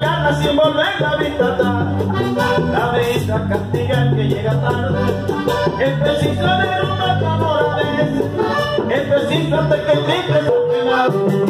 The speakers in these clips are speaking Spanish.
Gana sin volver la vista atrás, la brisa castiga que llega tarde. Es preciso de una amor a es preciso hasta que el libre su final.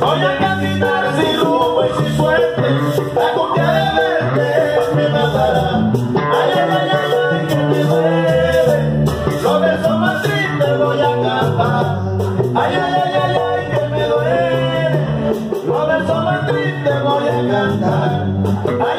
Voy a caminar sin rumbo y sin suerte. La cumbia de verte me matará. Ay, ay, ay, ay, ay que me duele. Los versos más tristes voy a cantar. Ay, ay, ay, ay, ay, que me duele. Los versos más tristes voy a cantar. Ay,